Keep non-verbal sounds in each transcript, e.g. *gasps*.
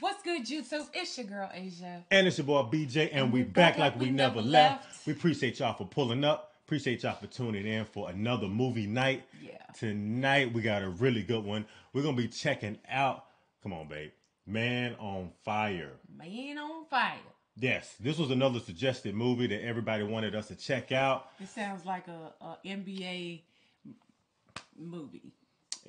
What's good, YouTube? It's your girl Asia. And it's your boy BJ, and, we back, like we, never left. We appreciate y'all for pulling up. Appreciate y'all for tuning in for another movie night. Yeah. Tonight we got a really good one. We're gonna be checking out. Come on, babe. Man on Fire. Man on fire. Yes, this was another suggested movie that everybody wanted us to check out. It sounds like a, a NBA movie.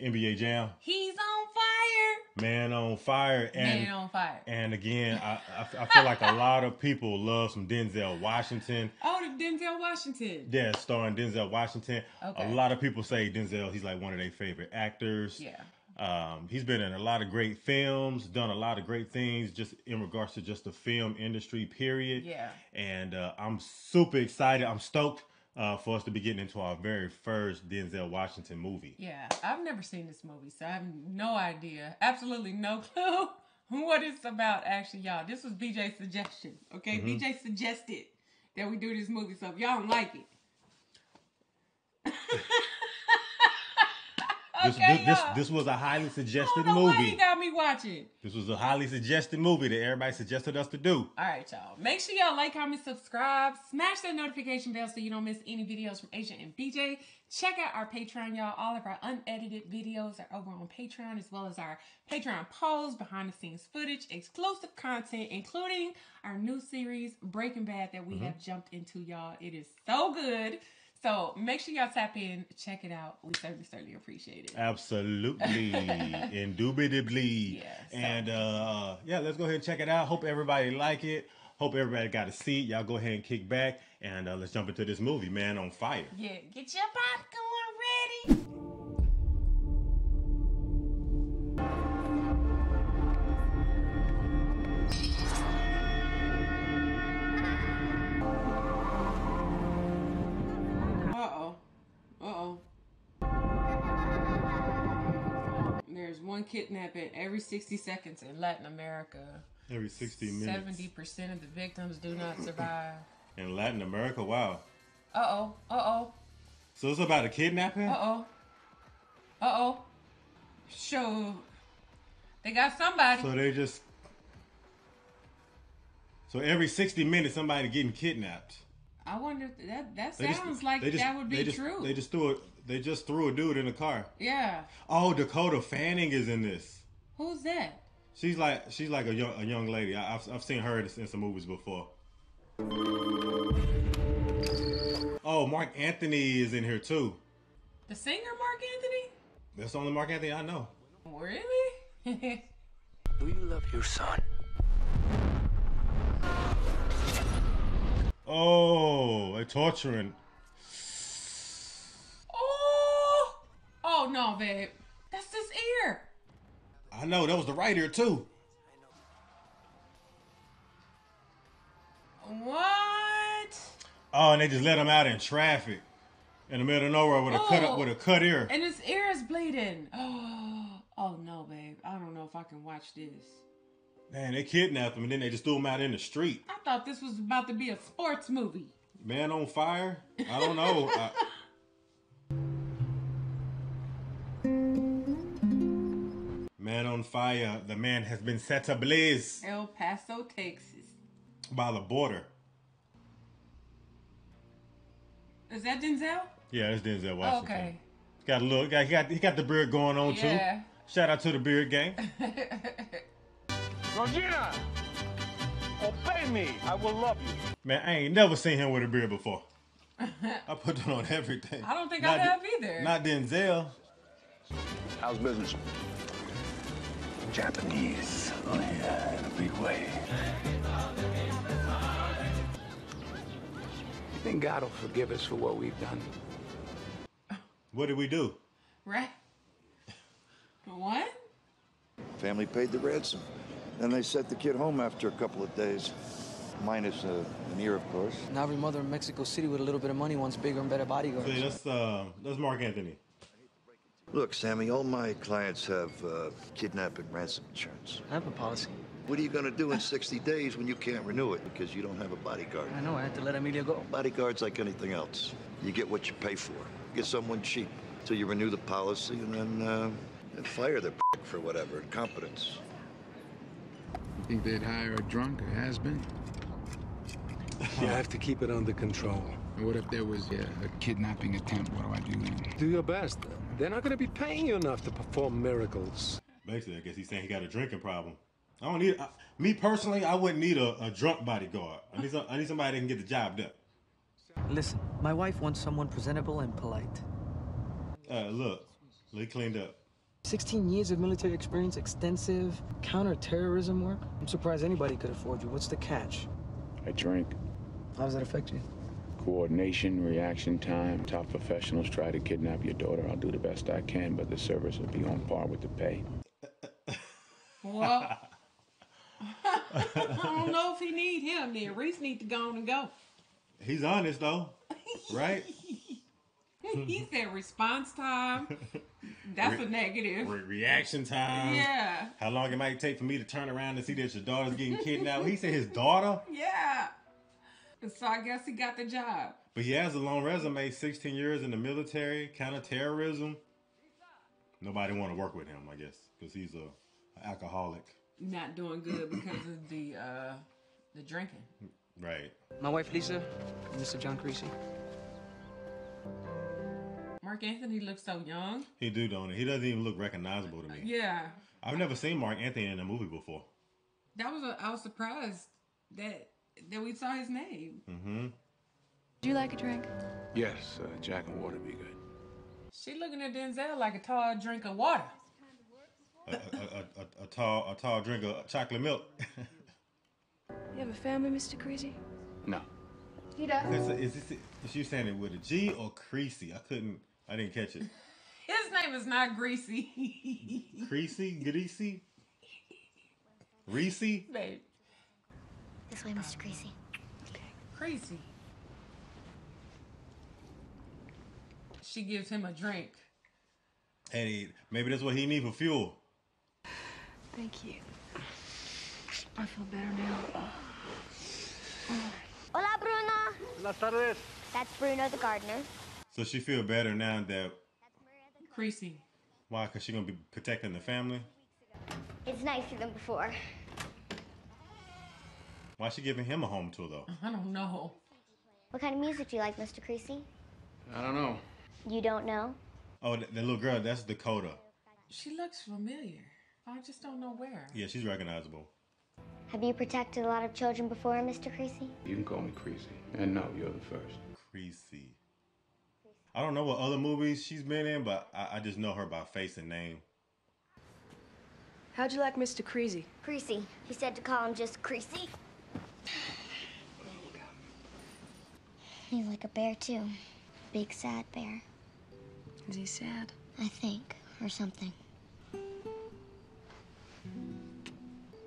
NBA Jam. He's on fire. Man on Fire. And Man on fire. and again, I, I, I *laughs* feel like a lot of people love some Denzel Washington. Oh, the Denzel Washington. Yeah, starring Denzel Washington. Okay. A lot of people say Denzel, he's like one of their favorite actors. Yeah. Um, he's been in a lot of great films, done a lot of great things just in regards to just the film industry, period. Yeah. And uh, I'm super excited. I'm stoked uh, for us to be getting into our very first Denzel Washington movie. Yeah. I've never seen this movie, so I have no idea. Absolutely no *laughs* clue what it's about, actually, y'all. This was BJ's suggestion. Okay? Mm-hmm. BJ suggested that we do this movie, so if y'all don't like it. This, Okay, this, this, this was a highly I suggested don't know why movie. you got me watching. This was a highly suggested movie that everybody suggested us to do. All right, y'all. Make sure y'all like, comment, subscribe, smash that notification bell so you don't miss any videos from Asia and BJ. Check out our Patreon, y'all. All of our unedited videos are over on Patreon, as well as our Patreon polls, behind the scenes footage, exclusive content, including our new series, Breaking Bad, that we mm-hmm. have jumped into, y'all. It is so good. So make sure y'all tap in, check it out. We certainly, certainly appreciate it. Absolutely, *laughs* indubitably. Yeah, so- And uh, yeah, let's go ahead and check it out. Hope everybody like it. Hope everybody got a seat. Y'all go ahead and kick back and uh, let's jump into this movie, Man on Fire. Yeah, get your popcorn kidnapping every 60 seconds in Latin America. Every 60 minutes. 70% of the victims do not survive. *coughs* In Latin America, wow. Uh-oh. Uh-oh. So it's about a kidnapping? Uh oh. Uh oh. Sure. They got somebody. So they just. So every 60 minutes, somebody getting kidnapped. I wonder if that that sounds just- like just- that would be they just, true. They just threw it. They just threw a dude in the car. yeah. Oh, Dakota Fanning is in this. Who's that? She's like she's like a young a young lady. I, I've I've seen her in some movies before. Oh, Marc Anthony is in here too. The singer Marc Anthony? That's the only Marc Anthony I know. Really? *laughs* Do you love your son? Oh, they torturing. No, babe. That's his ear. I know that was the right ear too. What? Oh, and they just let him out in traffic, in the middle of nowhere with a cut Oh. with a cut ear. And his ear is bleeding. Oh, *gasps* oh no, babe. I don't know if I can watch this. Man, they kidnapped him and then they just threw him out in the street. I thought this was about to be a sports movie. Man on fire? I don't know. *laughs* I, man on fire. The man has been set ablaze El Paso, Texas. by the border. Is that Denzel? Yeah, that's Denzel Washington. okay. Got a little. Got, he got he got the beard going on Yeah. too. Shout out to the beard gang. *laughs* Georgina! Obey me. I will love you. Man, I ain't never seen him with a beard before. I put that on everything. I don't think Not I De- have either. Not Denzel. How's business? Japanese. Oh yeah, in a big way. You think God will forgive us for what we've done? What did we do? Right? What? Family paid the ransom. Then they sent the kid home after a couple of days. Minus uh, an ear, of course. Now every mother in Mexico City with a little bit of money wants bigger and better bodyguards. See, that's uh, that's Marc Anthony. Look, Sammy, all my clients have uh, kidnap and ransom insurance. I have a policy. What are you going to do in 60 days when you can't renew it because you don't have a bodyguard? I know I had to let Amelia go. Bodyguard's like anything else. You get what you pay for. Get someone cheap till you renew the policy and then uh, and fire the prick for whatever incompetence. You think they'd hire a drunk, a has-been? You have to keep it under control. And what if there was yeah, a kidnapping attempt? What do I do then? Do your best. They're not going to be paying you enough to perform miracles. Basically, I guess he's saying he got a drinking problem. I don't need I, me personally. I wouldn't need a, a drunk bodyguard. I need some, I need somebody that can get the job done. Listen, my wife wants someone presentable and polite. Uh, look, they cleaned up. 16 years of military experience, extensive counter-terrorism work. I'm surprised anybody could afford you. What's the catch? I drink. How does that affect you? Coordination, reaction time. Top professionals try to kidnap your daughter. I'll do the best I can, but the service will be on par with the pay. Well, I don't know if he need him then. Reese need to go on and go. He's honest though, *laughs* right? he said response time. That's a negative. Re- reaction time. Yeah. How long it might take for me to turn around and see that your daughter's getting kidnapped? He said his daughter, Yeah. So I guess he got the job. but he has a long resume: 16 years in the military, counterterrorism. Nobody want to work with him, I guess, because he's a, a alcoholic. Not doing good because of the uh the drinking. Right. My wife Lisa, Mr. John Creasy. Marc Anthony looks so young. He do, don't he? He doesn't even look recognizable to me. Yeah. I've never seen Marc Anthony in a movie before. That was a I was surprised that that we saw his name. Mm-hmm. Do you like a drink? Yes, uh, Jack and water be good. She looking at Denzel like a tall drink of water. A, a, a, a, a tall, a tall drink of chocolate milk. *laughs* You have a family, Mr. Creasy? No. He does. is, is, this, is you saying it with a G or Creasy? I couldn't. I didn't catch it. *laughs* His name is not Greasy. Creasy, greasy, *laughs* Reese. Babe, This way, Mr. Greasy. Creasy. She gives him a drink. Hey, maybe that's what he needs for fuel. Thank you. I feel better now. Hola, Bruno. Buenas tardes. That's Bruno the gardener. So she feel better now that Creasy. why? Cause she gonna be protecting the family. It's nicer than before. Why she giving him a home tour though? I don't know. What kind of music do you like, Mr. Creasy? I don't know. You don't know? Oh, that, that little girl, that's Dakota. She looks familiar. I just don't know where. Yeah, she's recognizable. Have you protected a lot of children before, Mr. Creasy? You can call me Creasy. And no, you're the first. Creasy. I don't know what other movies she's been in, but I, I just know her by face and name. How'd you like Mr. Creasy? Creasy. He said to call him just Creasy. *sighs* He's like a bear, too. Big, sad bear. Is he sad? I think. Or something.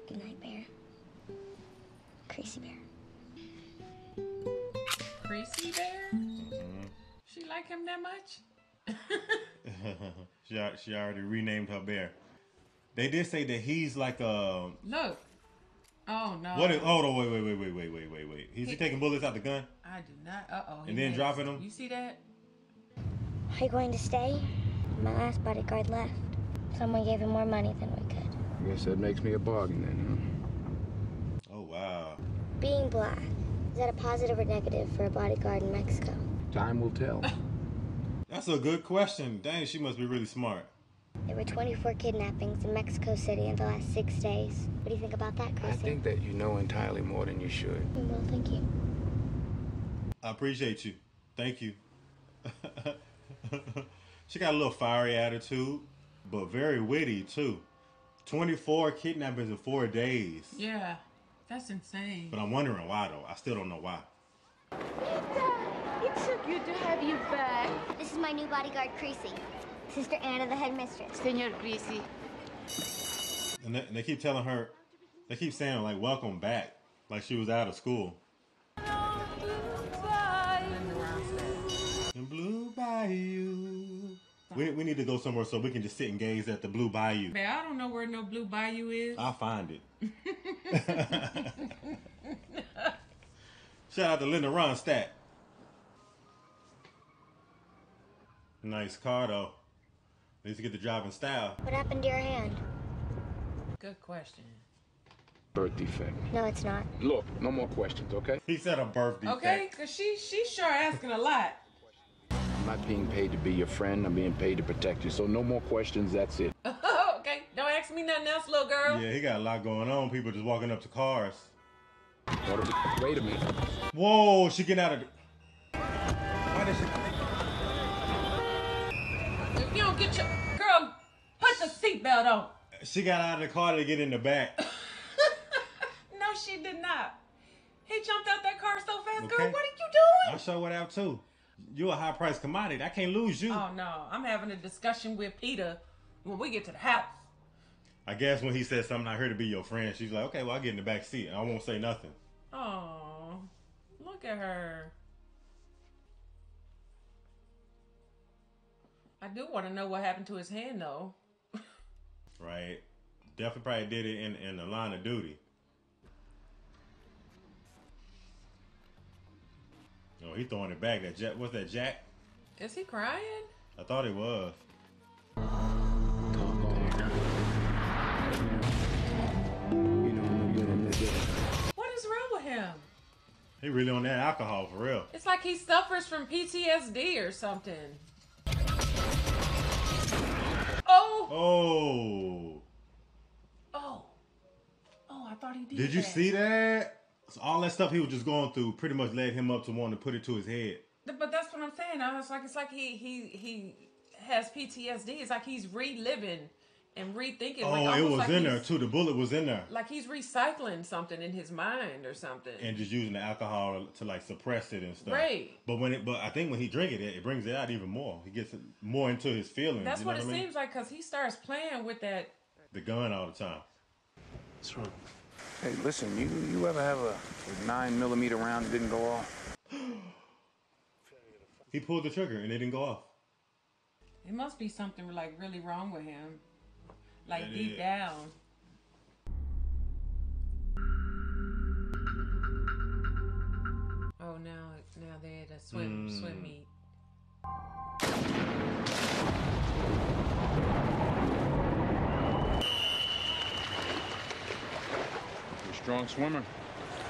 Good night, bear. Creasy bear. Creasy Bear? Mm-hmm. She like him that much? *laughs* she, she already renamed her bear. They did say that he's like a Look. Oh no. what? Is, oh no! Wait, wait, wait, wait, wait, wait, wait, wait. Is he He- taking bullets out the gun? I do not. Uh oh. And then dropping them. You see that? Are you going to stay? My last bodyguard left. Someone gave him more money than we could. I guess that makes me a bargain then, huh? Oh wow! Being black, is that a positive or negative for a bodyguard in Mexico? Time will tell. *laughs* That's a good question. Dang, she must be really smart. There were 24 kidnappings in Mexico City in the last six days. What do you think about that, Chris? I think that you know entirely more than you should. Mm, well, thank you. I appreciate you. Thank you. *laughs* she got a little fiery attitude, but very witty too. 24 kidnappings in four days. Yeah. That's insane. But I'm wondering why though. I still don't know why. It's so good to have you back. This is my new bodyguard, Creasy. Sister Anna, the headmistress. Senor Creasy. And they, they keep telling her, they keep saying like "Welcome back," like she was out of school. In Blue Bayou. We, we need to go somewhere so we can just sit and gaze at the Blue Bayou. Man, I don't know where no Blue Bayou is. I'll find it. *laughs* Shout out to Linda Ronstadt. Nice car though. Needs to get the driving style. What happened to your hand? Good question. Birth defect. No, it's not. Look, no more questions, okay? He said a birth defect. Okay, cause she she sure asking a lot. I'm not being paid to be your friend. I'm being paid to protect you. So no more questions. That's it. *laughs* okay, don't ask me nothing else, little girl. Yeah, he got a lot going on. People just walking up to cars. Wait a minute. Whoa, she getting out of the. Why did she? Get your girl, put the seatbelt on. She got out of the car to get in the back. *laughs* No, she did not. He jumped out that car so fast, girl. What are you doing? I sure would out too. You a high price commodity. I can't lose you. Oh no, I'm having a discussion with Peter when we get to the house. I guess when he said something, I heard to be your friend. She's like, okay, well, I'll get in the back seat. I won't say nothing. Oh, look at her. I do want to know what happened to his hand, though. Right? Definitely probably did it in, in the line of duty. Oh, he throwing it back. That Jack, what's that, Jack? Is he crying? I thought he was. What is wrong with him? He really on that alcohol for real. It's like he suffers from PTSD or something. Oh, Oh, oh, oh! I thought he did. did you that. see that? So all that stuff he was just going through pretty much led him up to want to put it to his head. But that's what I'm saying. I was like, it's like he he he has PTSD. It's like he's reliving and rethinking. Oh, like, it was like in there too. The bullet was in there. Like he's recycling something in his mind or something. and just using the alcohol to like suppress it and stuff. Right. But when it, but I think when he drink it, it brings it out even more. He gets more into his feelings. That's you know what it I mean? seems like because he starts playing with that. The gun all the time. What's wrong? Hey, listen, you you ever have a, a nine millimeter round that didn't go off? He pulled the trigger and it didn't go off. It must be something like really wrong with him, like It deep is. down. Oh, now now they're at a swim Mm. swim meet. You're a strong swimmer.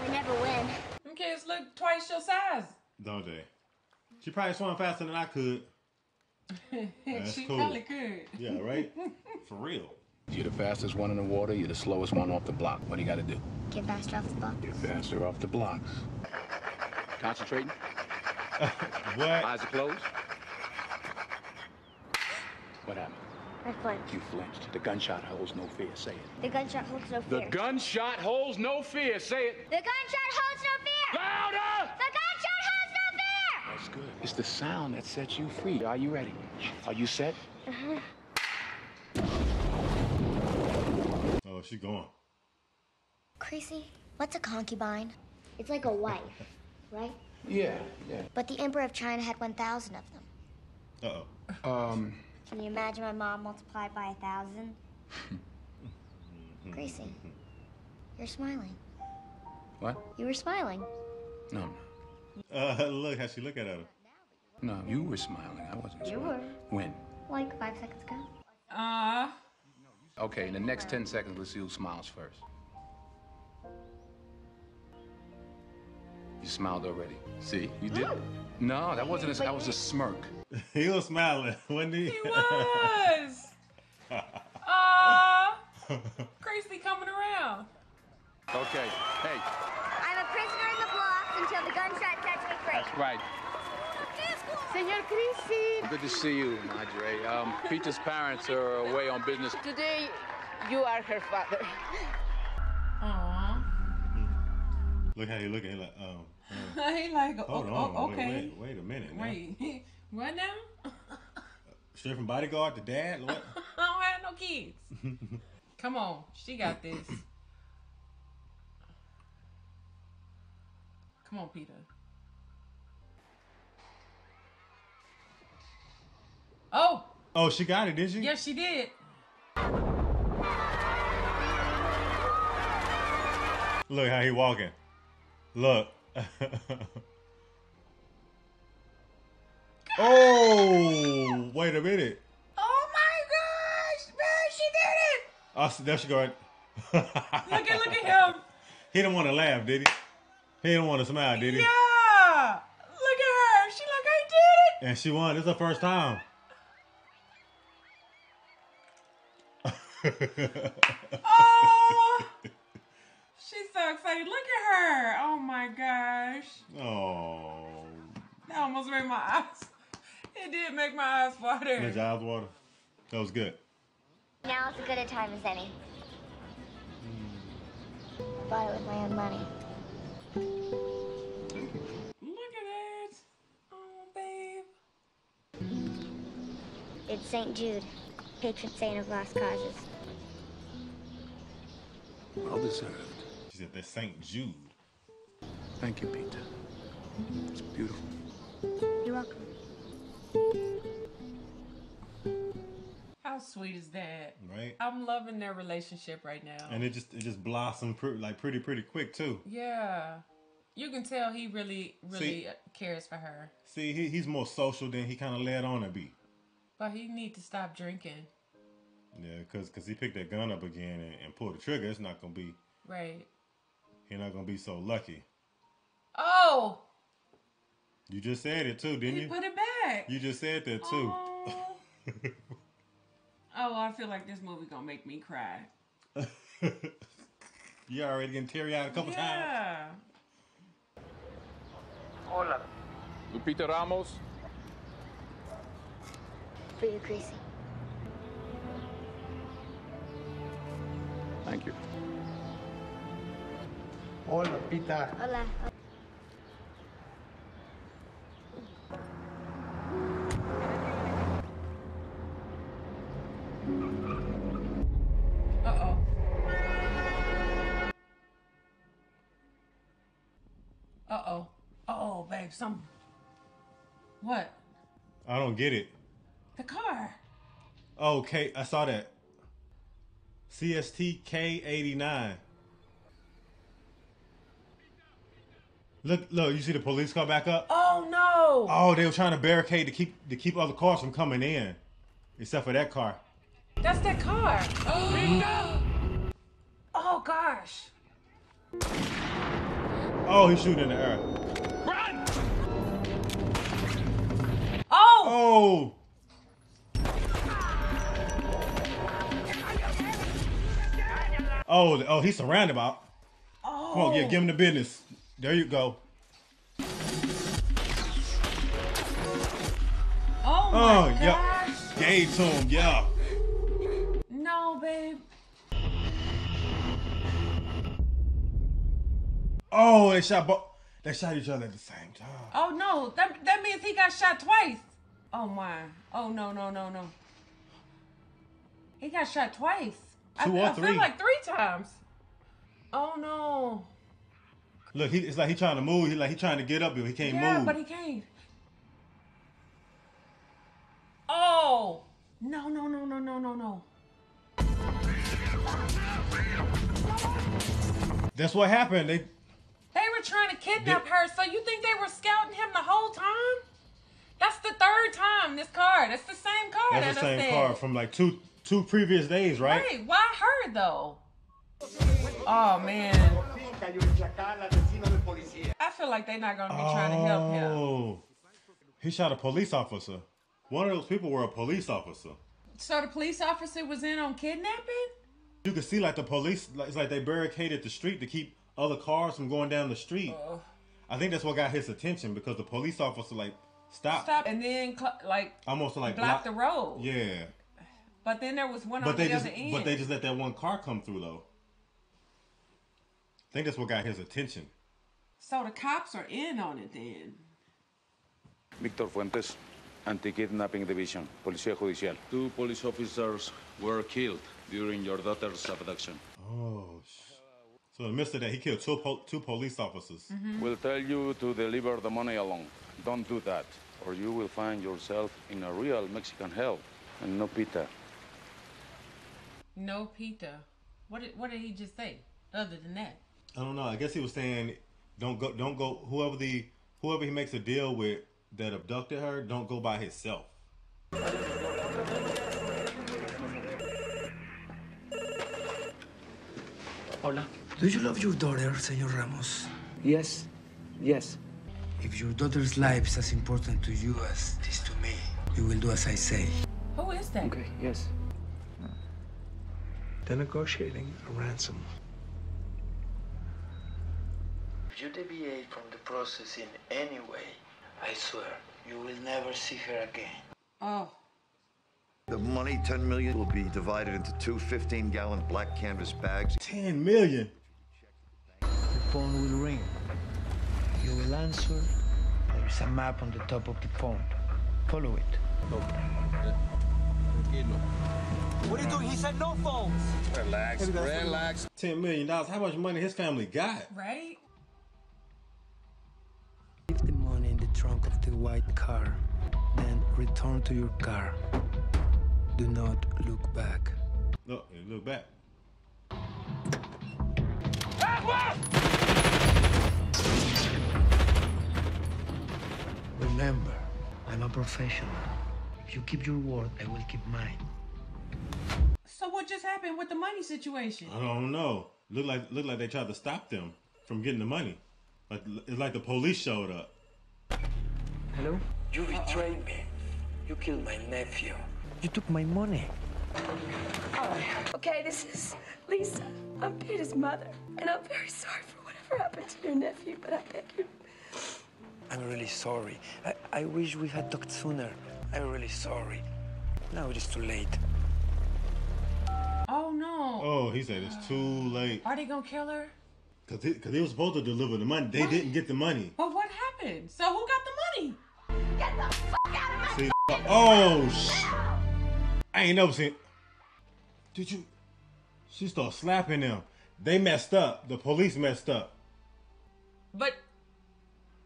We never win. Them kids look twice your size. Don't they? She probably swam faster than I could. *laughs* That's she cool. probably could. Yeah, right? *laughs* For real. You're the fastest one in the water. You're the slowest one off the block. What do you got to do? Get faster off the block. Get faster off the blocks. Concentrating. *laughs* What? Eyes are closed. What happened? I flinched. You flinched. The gunshot holds no fear. Say it. The gunshot holds no fear. The gunshot holds no fear. Say it. The gunshot holds no fear. Louder! The gunshot holds no fear. That's good. It's the sound that sets you free. Are you ready? Are you set? Oh, she going. Creasy, what's a concubine? It's like a wife, *laughs* right? Yeah, yeah. But the Emperor of China had 1,000 of them. Uh oh. Um, Can you imagine my mom multiplied by a thousand? *laughs* Creasy, you're smiling. what? You were smiling. No, Uh, look how she look at her. no. You were smiling. I wasn't You smiling. were. When? Like five seconds ago. Uh, Okay, in the next 10 seconds, let's see who smiles first. You smiled already. See, you did. No, that wasn't a, that was a smirk. *laughs* he was smiling, *laughs* wasn't he? he *laughs* was. Uh, Creasy coming around. Okay, hey, I'm a prisoner in the blocks until the gunshot sets me free. that's right. Senor Creasy. Good to see you, Marjorie. Um, Peter's parents are away on business. Today, you are her father. Aw. Look how he looking. He like, oh. um, *laughs* he like, oh, on. oh, wait, okay. Wait, wait a minute. Now. Wait, what now? *laughs* Straight from bodyguard to dad. What? *laughs* I don't have no kids. Come on, she got this. *coughs* Come on, Peter. Oh, Oh, she got it, did she? yes, she did. Look how he walking. Look. *laughs* oh, wait a minute. Oh my gosh, man, she did it. Oh, so there she go. Right. *laughs* Look at look at him. He didn't want to laugh, did he? He didn't want to smile, did he? Yeah. Look at her. She like I did it. And she won. This is her first time. Oh. She's so excited. Look at her. Oh my gosh. oh. That almost made my eyes. It did make my eyes water. Let your eyes water. That was good. Now it's as good a time as any. Hmm. I bought it with my own money. Look at it. Oh, babe. It's St. Jude, patron saint of lost causes. Well deserved. She said that's St. Jude. Thank you, Peter. It's beautiful. You're welcome. How sweet is that? Right? I'm loving their relationship right now. And it just it just blossomed pretty, like pretty pretty quick too. yeah. You can tell he really, really See- cares for her. See, he, he's more social than he kind of led on to be. But he need to stop drinking. Yeah, cause, cause he picked that gun up again and, and pulled the trigger. It's not gonna be. Right. He's not gonna be so lucky. Oh! You just said it too, didn't He you? put it back. You just said that too. Oh. *laughs* oh, I feel like this movie gonna make me cry. *laughs* you already getting teary eyed a couple times. Yeah. Hola. Lupita Ramos, For you, Creasy. Thank you. Hola, Pita. Hola. Uh oh. Uh oh. Uh oh, babe. Some. What? I don't get it. The car. Okay, I saw that. CST K89. Look, look, you see the police car back up? Oh no. Oh, they were trying to barricade to keep to keep other cars from coming in. Except for that car. That's that car. *gasps* oh gosh. Oh, he's shooting in the air. Run! Oh. Oh! Oh, oh, he's surrounded by. Oh. Come on, yeah, give him the oh. business. There you go. Oh my Oh, gosh. yeah. Gave to him, yeah. No, babe. Oh, they shot bo- they shot each other at the same time. Oh no. That that means he got shot twice. Oh my. Oh no no no no. He got shot twice. I, Two or I three. like three times. Oh no. Look, he, it's like he trying to move. He like he trying to get up, but he can't yeah, move. but he can't. Oh no no no no no no no. That's what happened. They They were trying to kidnap her, so you think they were scouting him the whole time? That's the third time this card. That's the same card. that's the I same said. car from like two two previous days, right? Right. Why her though? Oh man. I feel like they're not gonna be trying to help him. Oh, he shot a police officer. One of those people were a police officer. So the police officer was in on kidnapping? You could see like the police, like, it's like they barricaded the street to keep other cars from going down the street. Uh. I think that's what got his attention because the police officer like stopped, Stop and then like almost like block the road. Yeah, But then there was one but on they the just other end. but they just let that one car come through though. I think that's what got his attention. So the cops are in on it then. Víctor Fuentes, Anti-Kidnapping Division, Policía Judicial. Two police officers were killed during your daughter's abduction. Oh, sh- so in the midst of that, he killed two po- two police officers. Mm-hmm. We'll tell you to deliver the money alone. Don't do that, or you will find yourself in a real Mexican hell. And no pita. No Peter. What did what did he just say? Other than that. I don't know. I guess he was saying, don't go, don't go. Whoever the whoever he makes a deal with that abducted her, don't go by himself. Hola. Do you love your daughter, Senor Ramos? Yes. Yes. If your daughter's life is as important to you as it is to me, you will do as I say. Who is that? Okay, yes. They're negotiating a ransom. If you deviate from the process in any way, I swear, you will never see her again. Oh. The money, 10 million, will be divided into two 15 gallon black canvas bags. 10 million? The phone will ring. You will answer. There is a map on the top of the phone. Follow it. What are you doing? He said no phones. Relax, relax. $10 million. How much money his family got? Right? Leave the money in the trunk of the white car. Then return to your car. Do not look back. Look, look back. Remember, I'm a professional. If you keep your word, I will keep mine. So what just happened with the money situation? I don't know. Look like look like they tried to stop them from getting the money. Like it's like the police showed up. Hello? You betrayed me. You killed my nephew. You took my money. Okay, this is Lisa. I'm Peter's mother, and I'm very sorry for whatever happened to your nephew, but I beg you. I'm really sorry. I, I wish we had talked sooner. I'm really sorry. Now it is too late. Oh no. He said it's too late. Are they gonna kill her? Cause they, cause they were supposed to deliver the money. They What? didn't get the money. But what happened? So who got the money? Get the fuck out of my See, oh, sh- I ain't never seen. Did you? She started slapping them. They messed up. The police messed up. But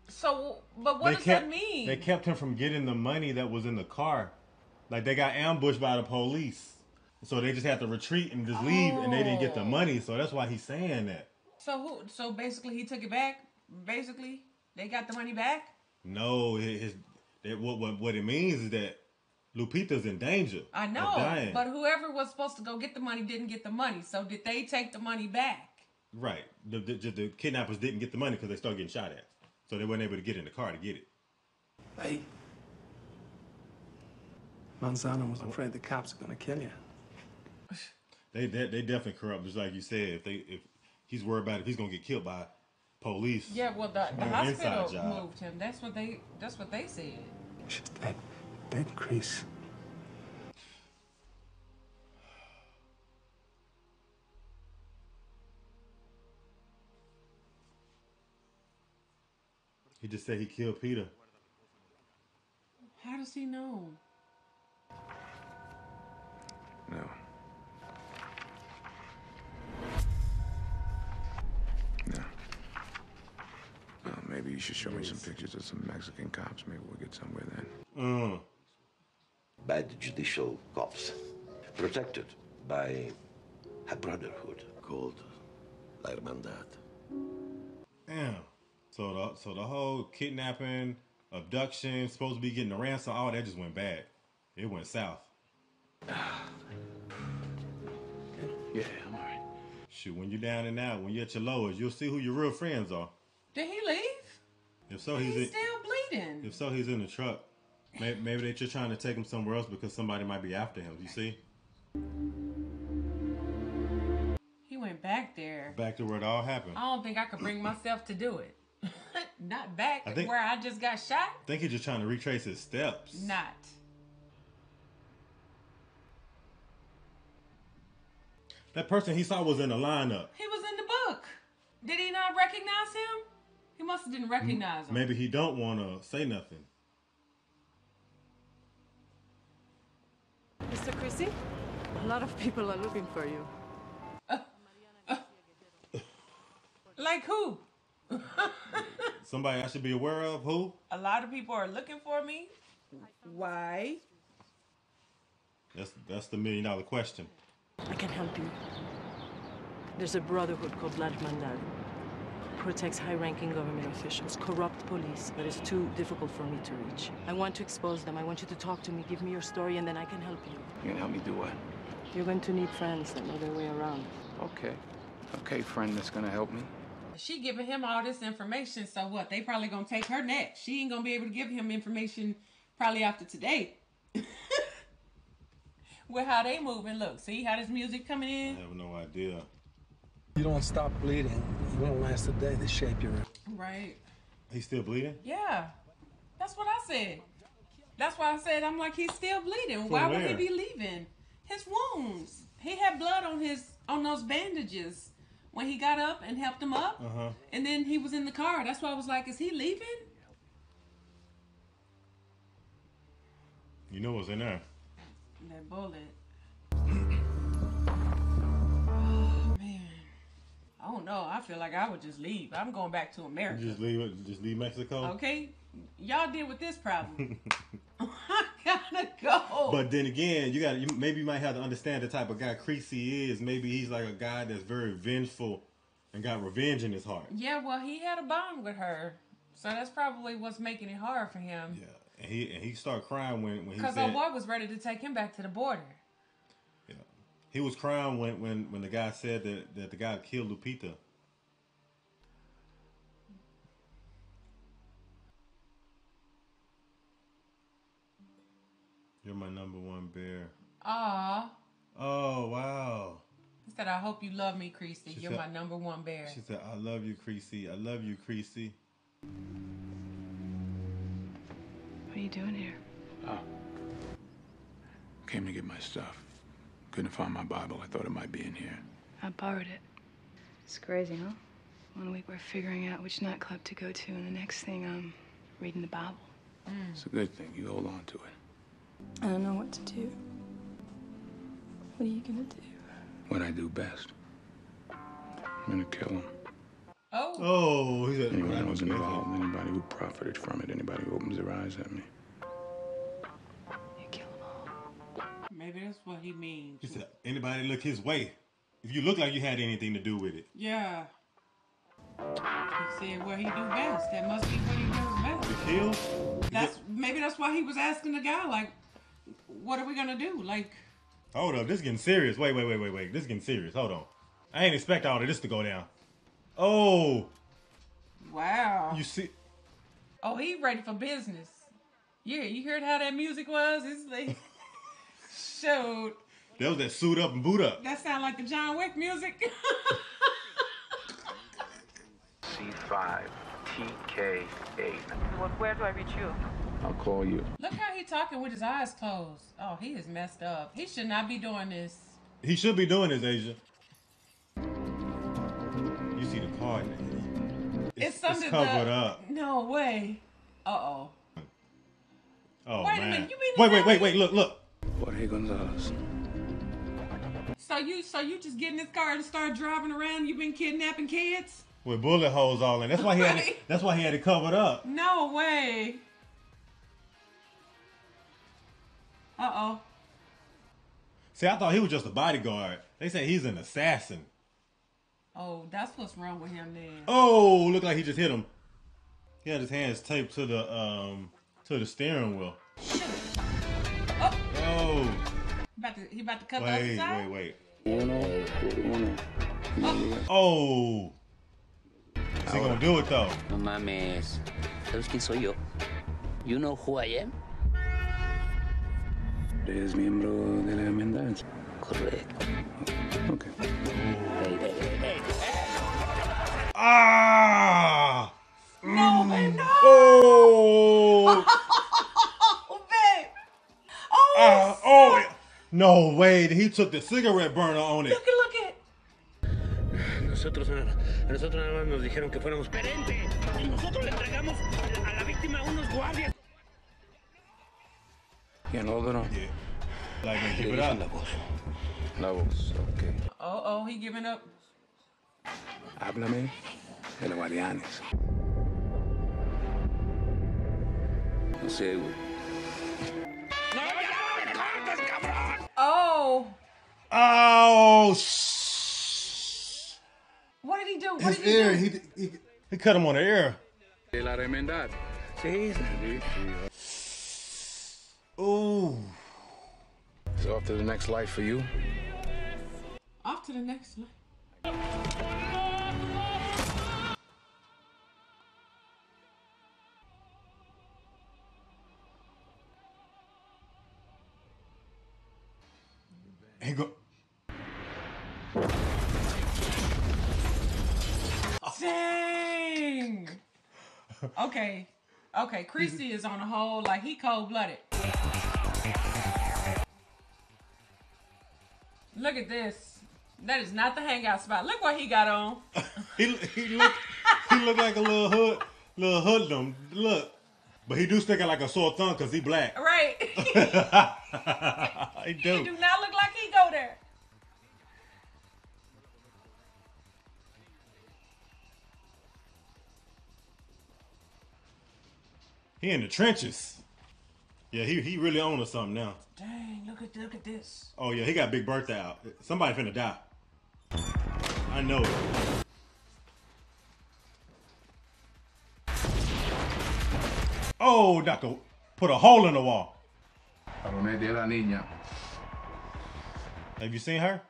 so but what they does kept, that mean? They kept him from getting the money that was in the car. Like they got ambushed by the police. So they just had to retreat and just leave and they didn't get the Oh. money. So that's why he's saying that. So who so basically he took it back? Basically, they got the money back? No, his, his that what, what what it means is that Lupita's in danger. I of know, dying. but whoever was supposed to go get the money didn't get the money. So did they take the money back? Right. The, the, just the kidnappers didn't get the money because they started getting shot at. So they weren't able to get in the car to get it. Hey. Manzano was afraid the cops are gonna kill you. *laughs* They, they they definitely corrupt, just like you said. If they if he's worried about if he's gonna get killed by police. Yeah, well the, the on an hospital inside job. moved him. That's what they that's what they said. She's dead. Dead, Chris. He just said he killed Peter. How does he know? No. No. Maybe you should show me some pictures of some Mexican cops. Maybe we'll get somewhere then. Mm. Bad judicial cops, protected by a brotherhood called La Hermandad. Damn. So the so the whole kidnapping, abduction, supposed to be getting a ransom, all that just went bad. It went south. *sighs* Yeah, I'm alright. Shoot, when you're down and out, when you're at your lowest, you'll see who your real friends are. Did he leave? If so, he's, He's in, still bleeding. if so, he's in the truck. Maybe, maybe they're just trying to take him somewhere else because somebody might be after him. You see, He went back there. back to where it all happened. I don't think I could bring myself to do it. *laughs* Not back I think- where I just got shot. I think he's just trying to retrace his steps. Not. That person he saw was in the lineup. He was in the book. Did he not recognize him? He must have didn't recognize him. Maybe he don't want to say nothing. Mr. Chrissy, a lot of people are looking for you. *laughs* Like who? *laughs* Somebody I should be aware of. Who? A lot of people are looking for me. Why? That's that's the million dollar question. I can help you. There's a brotherhood called La Hermandad. Protects high-ranking government officials, corrupt police, but it's too difficult for me to reach. I want to expose them. I want you to talk to me, give me your story, and then I can help you. You can help me do what? You're going to need friends that know their way around. Okay. Okay, friend that's gonna help me. She giving him all this information, so what? They probably gonna take her next. She ain't gonna be able to give him information probably after today. *laughs* With how they moving, look, see how this music coming in? I have no idea. You don't stop bleeding. You won't last a day. The shape you're in. Right. He's still bleeding? Yeah. That's what I said. That's why I said I'm like he's still bleeding. From why would he be leaving? His wounds. He had blood on his on those bandages when he got up and helped him up. Uh-huh. And then he was in the car. That's why I was like, is he leaving? You know what's in there. That bullet. *clears throat* Oh, I don't know. I feel like I would just leave. I'm going back to America. You just leave it. Just leave Mexico. Okay? Y'all deal with this problem. *laughs* I gotta go. But then again, you got to maybe you might have to understand the type of guy Creasy is. Maybe he's like a guy that's very vengeful and got revenge in his heart. Yeah, well, he had a bond with her, so that's probably what's making it hard for him. Yeah, and he and he started crying when when he Because our boy was ready to take him back to the border. He was crying when when when the guy said that that the guy killed Lupita. You're my number one bear. Aw. Oh wow. He said, I hope you love me, Creasy. She You're said- my number one bear. She said, "I love you, Creasy. I love you, Creasy." What are you doing here? Oh. Came to get my stuff. Couldn't find my Bible. I thought it might be in here. I borrowed it. It's crazy, huh? One week we're figuring out which nightclub to go to, and the next thing I'm reading the Bible. Mm. It's a good thing. You hold on to it. I don't know what to do. What are you gonna do? What I do best. I'm gonna kill him. Oh. Oh, he said, Anyone who's involved, anybody who profited from it, anybody who opens their eyes at me. Maybe that's what he means. He said, "Anybody look his way? If you look like you had anything to do with it, Yeah. He said what he do best. That must be what he does best. kill." That's maybe that's why he was asking the guy like, "What are we gonna do?" Like, Hold up, this is getting serious. Wait, wait, wait, wait, wait. This is getting serious. Hold on. I ain't expect all of this to go down. Oh, wow. you see? Oh, he ready for business. Yeah, you heard how that music was? It's like showed. That was that suit up and boot up. That sound like the John Wick music. C5, TK8. Well, where do I reach you? I'll call you. Look how he talking with his eyes closed. Oh, he is messed up. He should not be doing this. He should be doing this, Asia. You see the card? It's, It's, it's covered the. up. No way. Uh oh. Oh Wait a man. minute, you mean wait, wait, wait, wait. Look, look. Jorge Gonzalez. So you, so you just get in this car and start driving around? You've been kidnapping kids? With bullet holes all in. That's why he had. *laughs* It, that's why he had it covered up. No way. Uh oh. See, I thought he was just a bodyguard. They say he's an assassin. Oh, that's what's wrong with him then. Oh, look like he just hit him. He had his hands taped to the um to the steering wheel. Oh, About to, he about to cut the wait, other side. wait, wait. Oh. Is he gonna do it though? No mames. ¿Sabes quién soy yo? You know who I am? ¿Eres miembro de la hermandad? Correcto. Ok. No way! He took the cigarette burner on it. look at, look at. Nosotros, a nosotros nada más nos dijeron que fuéramos perente y nosotros le entregamos a la víctima unos guardias. ¿Quién otro? Yeah. Like, man, give it up. la voz. La voz, ok. Oh, oh, he giving up. Háblame de los guardianes. No sé, güey. Oh, Oh! Shh. what did he do? What His did he ear. do? He, he he cut him on the ear. De la hermandad. Sí, Ooh. So off to the next life for you. Off to the next one. He go. Dang. Okay. Okay. Creasy is on a whole like he cold blooded. Look at this. That is not the hangout spot. Look what he got on. *laughs* He he look he look like a little hood little hoodlum. Look, but he do stick out like a sore thumb because he black. Right. *laughs* *laughs* he he do. do not look like he go there. He in the trenches. Yeah, he he really on to something now. Dang, look at look at this. Oh yeah, he got big birthday out. Somebody finna die. I know it. Oh, Doctor, put a hole in the wall. Have you seen her?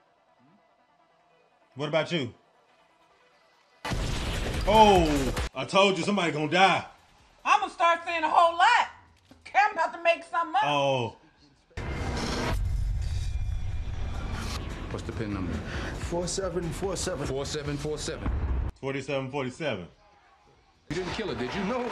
What about you? Oh, I told you somebody gonna die. I'm gonna start saying a whole lot. Okay, I'm about to make some up. Oh, What's the pin number? 4747. 4747. 4747. You didn't kill her, did you? No.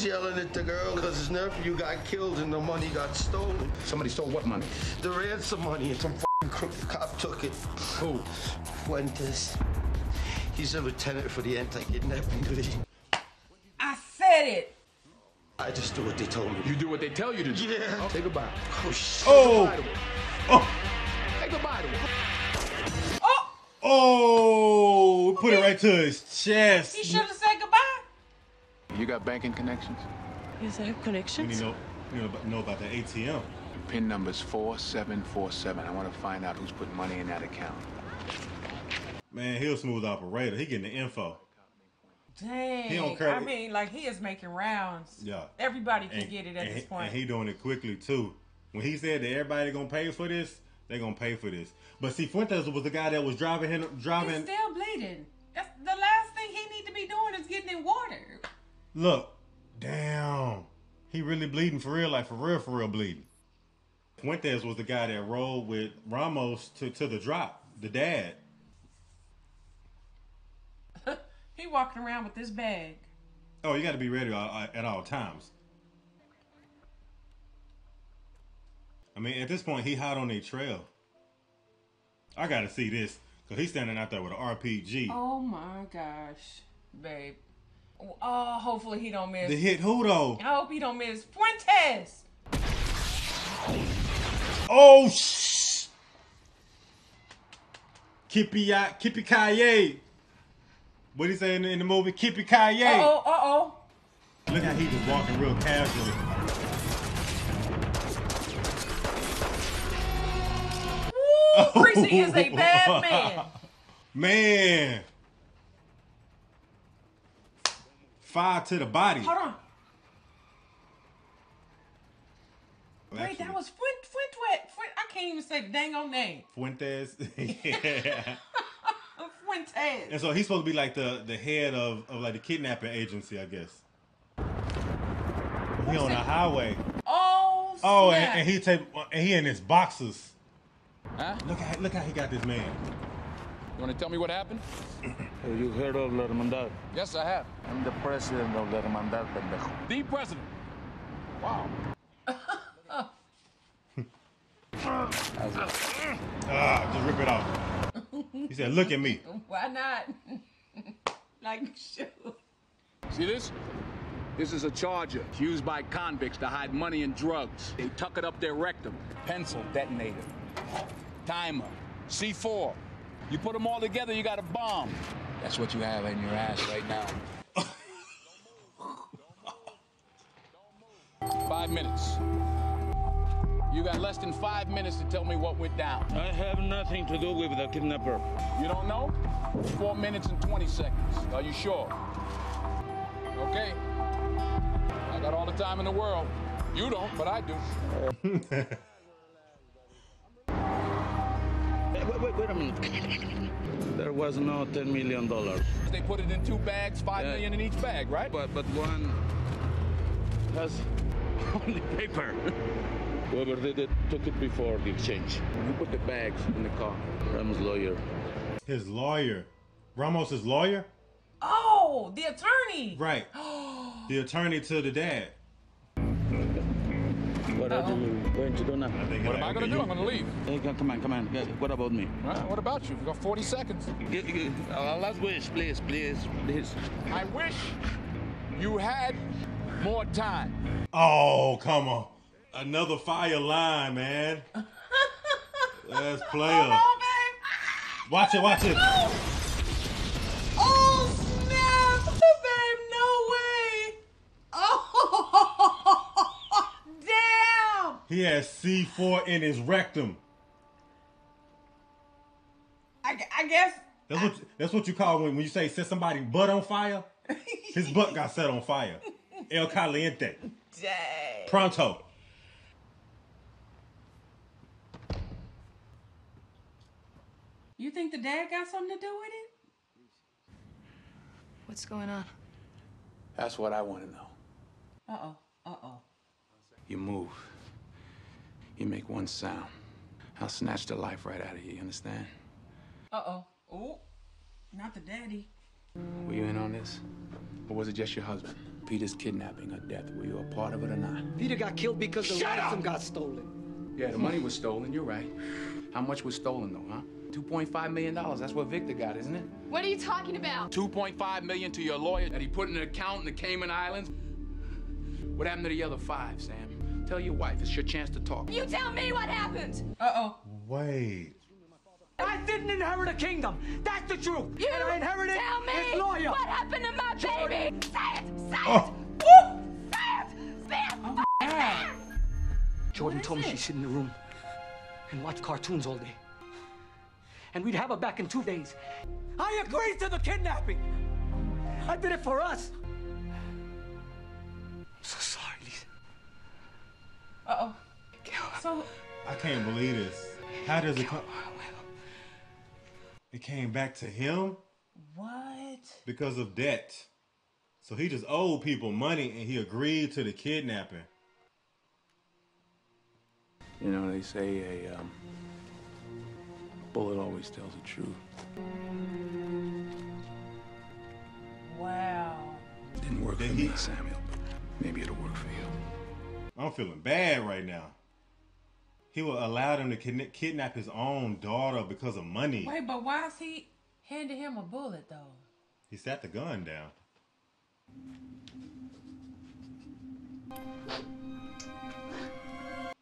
Was yelling at the girl because his nephew got killed and the money got stolen. Somebody stole what money? The ransom money and some fucking crooked cop took it. Who? Fuentes. He's a lieutenant for the anti-kidnapping division. I said it. I just do what they told me. You do what they tell you to do. Yeah. Oh. Say goodbye. Oh, shit. oh, oh, Say goodbye to her. Oh, oh! Put it right to his chest. he should have said goodbye. You got banking connections? Yes, I have We need connections. to know, you know, about- know about the ATM. Pin number's 4747. I want to find out who's put money in that account. Man, he'll smooth operator. He getting the info. Dang. He don't care. I mean, like he is making rounds. Yeah. Everybody can And- get it at this point. And he doing it quickly too. When he said that everybody gonna pay for this, they gonna pay for this. But see, Fuentes was the guy that was driving him, driving. He's driving. still bleeding. That's the last thing he need to be doing is getting in water. Look, damn, he really bleeding for real, like for real, for real bleeding. Fuentes was the guy that rolled with Ramos to to the drop, the dad. *laughs* He walking around with this bag. Oh, you got to be ready uh, uh, at all times. I mean, at this point, he hot on their trail. I got to see this because he's standing out there with an RPG. Oh my gosh, babe. Oh, hopefully he don't miss. The hit who though? I hope he don't miss Fuentes. Oh, shh. Kippy, Kippy Kaye. What he say in the, movie? Kippy Kaye. Uh oh, uh oh. Look how he just walking real casually. Woo! Creasy is a bad man. *laughs* Man. Fire to the body. Hold on. Well, Wait, that actually, was Fuent, Fuent, Fuent. I can't even say the dang old name. Fuentes. *laughs* yeah. *laughs* Fuentes. And so he's supposed to be like the, the head of, of like the kidnapping agency, I guess. He on the highway. Oh, Oh, and, snap. and he take and he in his boxes. Huh? Look how look how he got this man. You want to tell me what happened? *clears throat* You heard of La Hermandad? Yes, I have. I'm the president of La Hermandad, pendejo. The president. Wow. *laughs* Ah, just rip it off. He said, "Look at me." *laughs* Why not? *laughs* like, shoot. See this? This is a charger used by convicts to hide money and drugs. They tuck it up their rectum. Pencil detonator. Timer. C4. You put them all together, you got a bomb. That's what you have in your ass right now. five minutes. You got less than five minutes to tell me what went down. I have nothing to do with the kidnapper. You don't know? Four minutes and 20 seconds. Are you sure? Okay. I got all the time in the world. You don't, but I do. *laughs* Wait, wait, wait a minute. There was no $10 million. They put it in two bags, five Yeah. million in each bag, right? But, but one has *laughs* only paper. *laughs* Whoever did it took it before the exchange. Who put the bags in the car? Ramos' lawyer. His lawyer. Ramos' lawyer? Oh, the attorney. Right. *gasps* the attorney to the dad. What are you going to do now? What am I gonna do? I'm gonna leave. Hey, come come on, come on. What about me? All right, what about you? We've got 40 seconds. G- g- uh, last wish, please, please, please. I wish you had more time. Oh, come on. Another fire line, man. Let's play Hold her. babe. Watch it, watch it. Oh snap, babe! No way. Oh, damn. He has C4 in his rectum. I, I guess. That's what that's what you call when, when you say set somebody butt on fire. His butt got set on fire. *laughs* El caliente. Dang. Pronto. You think the dad got something to do with it? What's going on? That's what I want to know. Uh oh. Uh oh. You move. You make one sound. I'll snatch the life right out of you, you understand? Uh oh. Oh. Not the daddy. Were you in on this? Or was it just your husband? Peter's kidnapping or death. Were you a part of it or not? Peter got killed because the Shut ransom up! got stolen. Yeah, the money was stolen, you're right. How much was stolen though, huh? $2.5 million, that's what Victor got, isn't it? What are you talking about? 2.5 million to your lawyer that he put in an account in the Cayman Islands. What happened to the other five, Sam? Tell your wife, it's your chance to talk. You tell me what happened. Uh oh. Wait. I didn't inherit a kingdom. That's the truth. You and I inherited tell me his lawyer. what happened to my baby. Say it. Say Oh. it. Woo! Say it. Say it. Oh, Fucking God. say it. Jordan told me she'd sit in the room and watch cartoons all day. And we'd have her back in two days. I agreed to the kidnapping. I did it for us. I'm so sorry, Lisa. Uh oh. So I can't believe this. How does it come? It came back to him what? because of debt. So he just owed people money and he agreed to the kidnapping. You know, they say a um, bullet always tells the truth. Wow. Didn't work for Did me, he- Samuel. Maybe it'll work for you. I'm feeling bad right now. He will allow them to kidnap his own daughter because of money. Wait, but why is he handing him a bullet though? He sat the gun down.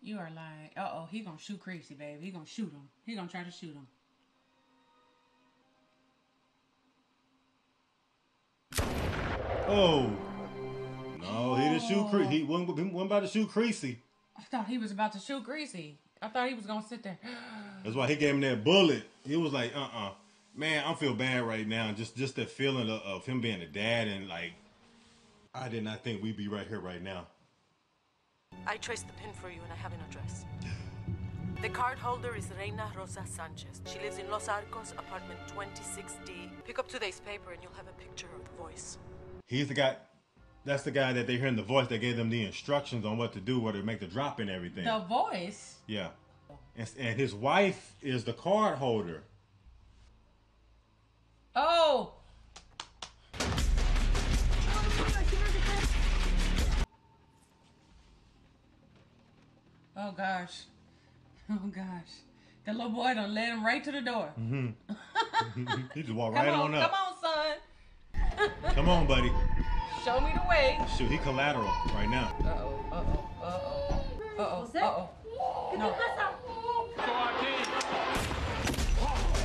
You are lying. Uh oh, he gonna shoot Creasy, babe. He gonna shoot him. He gonna try to shoot him. Oh. No, he didn't shoot Cre- He wasn't, wasn't about to shoot Creasy. I thought he was about to shoot Greasy. I thought he was gonna sit there. *gasps* That's why he gave him that bullet. He was like, uh uh Man, I feel bad right now. Just just that feeling of, of him being a dad and like I did not think we'd be right here right now. I traced the pin for you and I have an address. *sighs* The card holder is Reina Rosa Sanchez. She lives in Los Arcos, apartment 26D. Pick up today's paper and you'll have a picture of the voice. He's the guy that's the guy that they hear in the voice that gave them the instructions on what to do, where to make the drop and everything. The voice. Yeah. And, and his wife is the card holder. Oh. Oh gosh. *laughs* Oh gosh. The little boy done led him right to the door. hmm *laughs* he just walked right on, on up. come on, son. Come on, buddy. Show me the way. Shoot, he collateral right now. Uh oh, uh oh, uh oh. Uh oh, uh oh. No.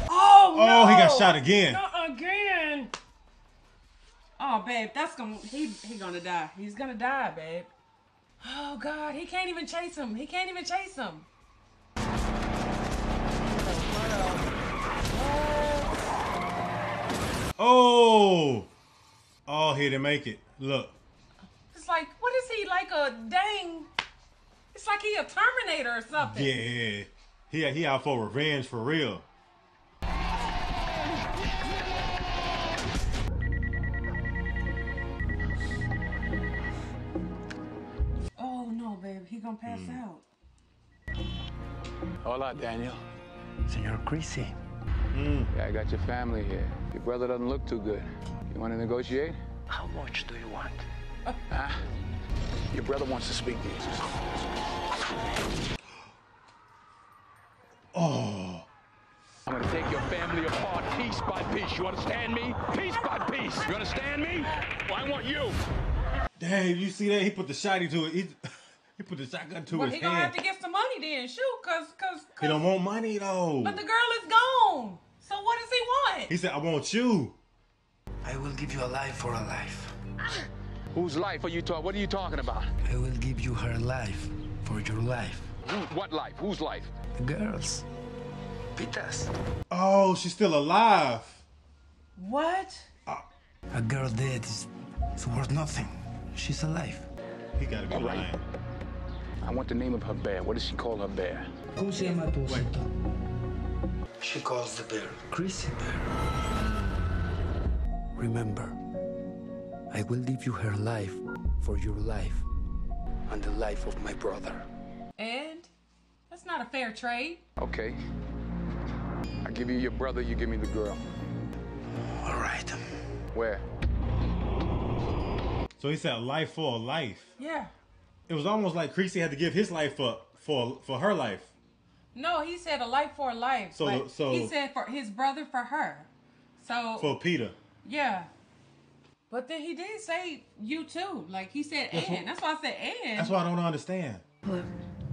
Oh, no. Oh, he got shot again. Not again. Oh, babe, that's gonna he he gonna die. He's gonna die, babe. Oh God, he can't even chase him. He can't even chase him. Oh. Oh, he didn't make it. Look. It's like, what is he like a dang It's like he a Terminator or something. Yeah, he he out for revenge for real. Oh no, babe, he gonna pass Hmm. out. Hola, Daniel. Senor Creasy. Yeah, I got your family here. Your brother doesn't look too good. You want to negotiate? How much do you want? Huh? Your brother wants to speak to you. Oh, I'm gonna take your family apart piece by piece. You understand me? Piece by piece. You understand me? Well, I want you. Dave, you see that? He put the shotty to it. He, *laughs* he put the shotgun to Well, his he gonna have to get some money then, shoot, cause, cause, He don't want money though. but the girl is gone. So what does he want? He said, "I want you." I will give you a life for a life. Whose life are you talking? What are you talking about? I will give you her life for your life. Who, what life? Whose life? The girls. Pitas. Oh, she's still alive. What? A girl dead is, is worth nothing. She's alive. He gotta be All right. lying. I want the name of her bear. What does she call her bear? ¿Cómo se llama tu? She calls the bear Creasy Bear. Remember, I will give you her life for your life and the life of my brother. And that's not a fair trade. Okay. I give you your brother. You give me the girl. All right. Where? So he said, "Life for a life." Yeah. It was almost like Creasy had to give his life for for for her life. No, he said a life for a life. So- but so- he said for his brother for her. So For Peter. Yeah. But then he did say you too. Like he said That's and. what- That's why I said and. That's why I don't understand.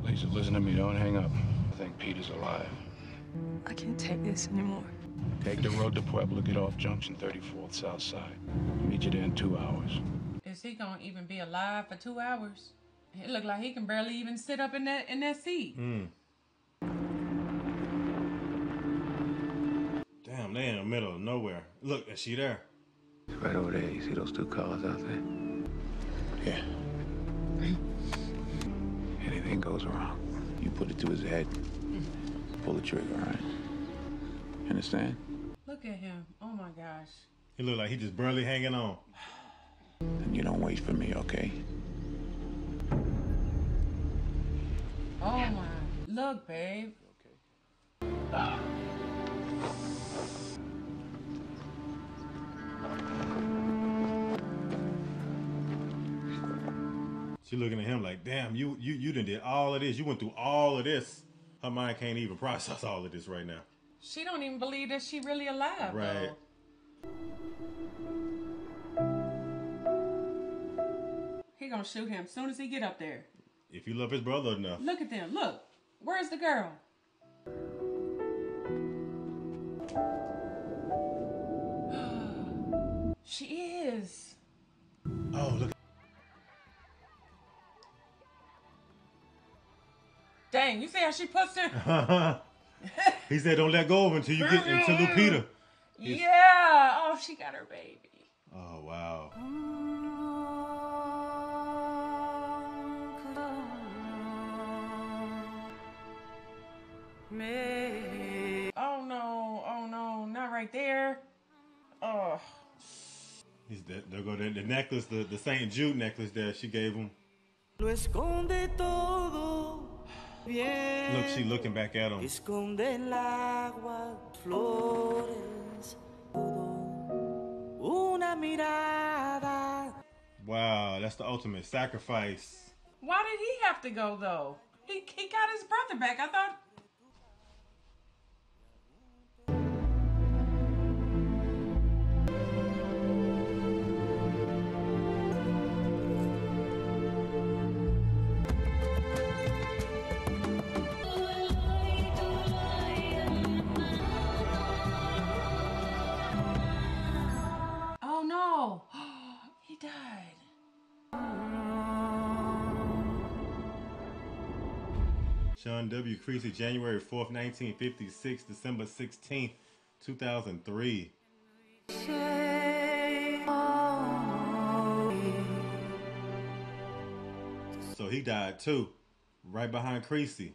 Lisa, listen to me. Don't hang up. I think Peter's alive. I can't take this anymore. Take the road to Pueblo. Get off Junction 34th South Side. Meet you there in two hours. Is he gonna even be alive for two hours? It looked like he can barely even sit up in that in that seat. Mm. Damn, they in the middle of nowhere. Look, is she there? Right over there. You see those two cars out there? Yeah. Anything goes wrong, you put it to his head. Pull the trigger, all right? Understand? Look at him. Oh my gosh. He look like he just barely hanging on. And you don't wait for me, okay? Oh my. Look, babe. Ah. She looking at him like, damn, you you you done did all of this. You went through all of this. Her mind can't even process all of this right now. She don't even believe that she really alive. Right. Though. He gonna shoot him as soon as he get up there. If you love his brother enough. Look at them. Look. Where's the girl? *gasps* she is. Oh, look. Dang, you see how she puts her? *laughs* he said, don't let go of her until you get into Lupita. He's- *laughs* yeah. Oh, she got her baby. Oh, wow. Oh no, oh no, not right there. Oh. He's there, there go the, the necklace, the, the St. Jude necklace there she gave him. Lo esconde todo bien. Look, she looking back at him. Esconde el agua, flores. Una mirada. Wow, that's the ultimate sacrifice. Why did he have to go though? He he got his brother back. I thought Sean W. Creasy, January 4th, 1956, December 16th, 2003. So he died too. right behind Creasy.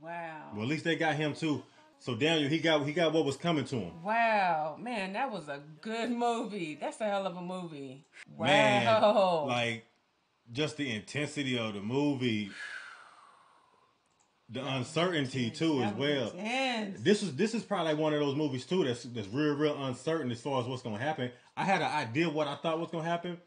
Wow. Well, at least they got him too. So Daniel, he got he got what was coming to him. Wow, man, that was a good movie. That's a hell of a movie. Wow. Man, like just the intensity of the movie, the uncertainty too as well. intense. This is this is probably one of those movies too that's that's real real uncertain as far as what's gonna happen. I had an idea what I thought was gonna happen,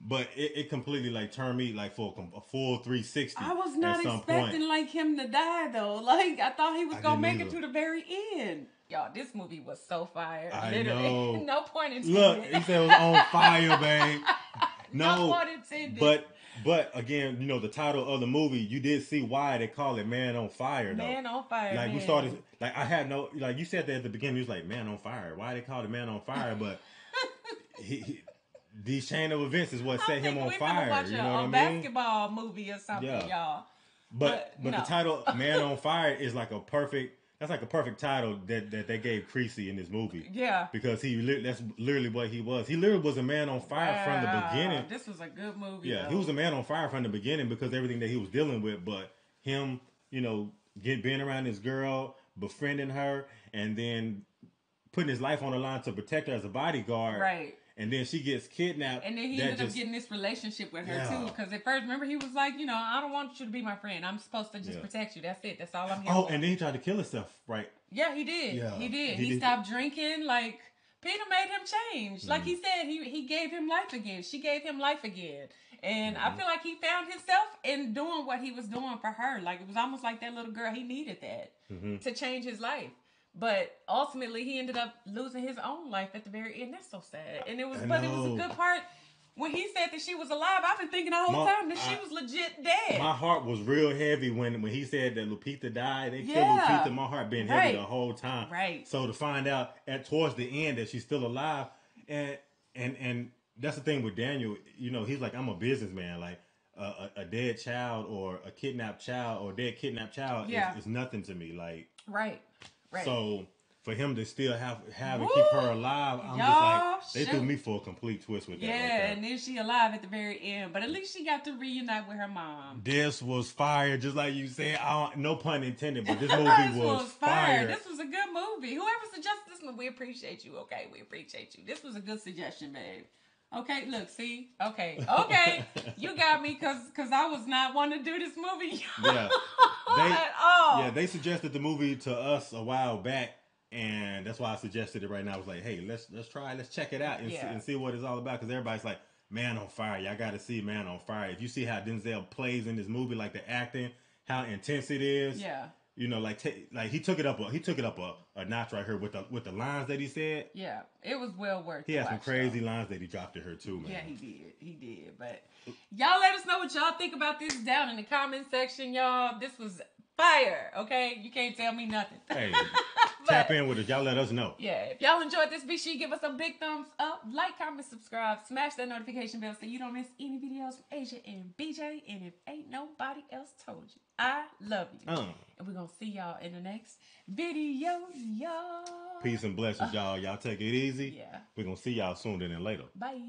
but it, it completely like turned me like for a, full three sixty. I was not expecting point. like him to die though. *laughs* Like I thought he was I gonna make it to the very end. Y'all, this movie was so fire. I Literally. know. *laughs* no point in Look, he said it was on fire, babe. *laughs* No No, but but again, you know the title of the movie. You did see why they call it "Man on Fire." Though. Man on Fire, Like we started, like I had no, like you said that at the beginning. You was like "Man on Fire." Why they called it "Man on Fire"? But *laughs* he, he, these chain of events is what set him on fire. watch You a, know what a I mean? basketball movie or something, Yeah. y'all. But but, no. the title *laughs* "Man on Fire" is like a perfect. That's like a perfect title that, that they gave Creasy in this movie. Yeah. Because he li- that's literally what he was. He literally was a man on fire from the beginning. This was a good movie. Yeah, though. he was a man on fire from the beginning because everything that he was dealing with. But him, you know, get being around this girl, befriending her, and then putting his life on the line to protect her as a bodyguard. Right. And then she gets kidnapped. And then he ended up getting this relationship with her Yeah. too. Because at first, remember, he was like, you know, I don't want you to be my friend. I'm supposed to just Yeah. protect you. That's it. That's all I'm here Oh, for. and then he tried to kill himself. Right. Yeah, he did. Yeah, he did. he He, did. stopped drinking. Like Peter made him change. Like Mm. he said, he he gave him life again. She gave him life again. And Mm-hmm. I feel like he found himself in doing what he was doing for her. Like it was almost like that little girl. He needed that Mhm. to change his life. But ultimately, he ended up losing his own life at the very end. That's so sad. And it was, I but it was a good part when he said that she was alive. I've been thinking the whole Ma- time that she was legit dead. My heart was real heavy when when he said that Lupita died. They killed Yeah. Lupita. My heart been Right. heavy the whole time. Right. So to find out at towards the end that she's still alive, and and and that's the thing with Daniel. You know, he's like I'm a businessman. Like a, a, a dead child or a kidnapped child or dead kidnapped child Yeah. is, is nothing to me. Like right. Right. so. For him to still have have and keep her alive, I'm Y'all, just like they threw me for a complete twist with that. Yeah, right and then she alive at the very end. But at least she got to reunite with her mom. This was fire, just like you said. No pun intended, but *laughs* this movie this was, was fire. This was a good movie. Whoever suggested this one, we appreciate you. Okay, we appreciate you. This was a good suggestion, babe. Okay, look, see, okay, okay, *laughs* you got me because because I was not wanting to do this movie yeah, *laughs* they, at all. yeah, they suggested the movie to us a while back, and that's why I suggested it right now. I was like, hey, let's let's try, it. let's check it out and, see, and see what it's all about. Because everybody's like, Man on Fire, y'all got to see Man on Fire. If you see how Denzel plays in this movie, like the acting, how intense it is, Yeah. You know, like ta like he took it up a he took it up a, a notch right here with the with the lines that he said. Yeah, it was well worth. He had some crazy lines that he dropped to her too, man. Yeah, he did. He did. But y'all let us know what y'all think about this down in the comment section, y'all. This was fire, okay? You can't tell me nothing. Hey, *laughs* tap in with us. Y'all let us know. Yeah, if y'all enjoyed this, be sure you give us a big thumbs up, like, comment, subscribe, smash that notification bell so you don't miss any videos from Asia and BJ. And if ain't nobody else told you, I love you. Uh. And we're gonna see y'all in the next video, y'all. Peace and blessings, y'all. Y'all take it easy. Yeah. We're gonna see y'all sooner than later. Bye.